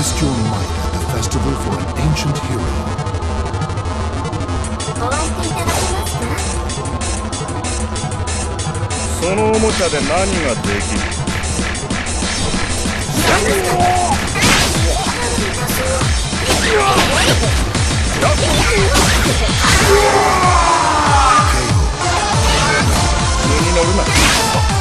Test your might at the festival for an ancient hero. そのおもちゃで何ができる図に乗るな